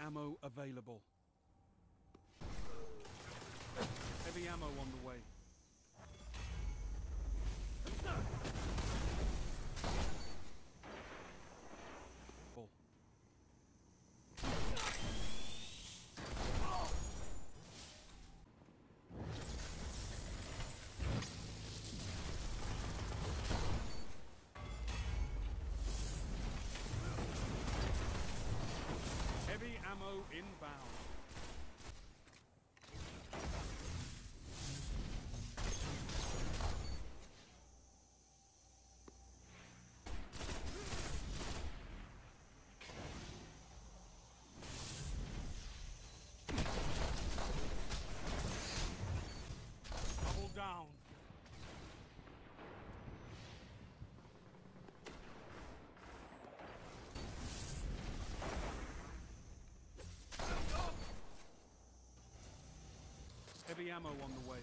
ammo available. Heavy ammo on the way. Full. Inbound. Heavy ammo on the way.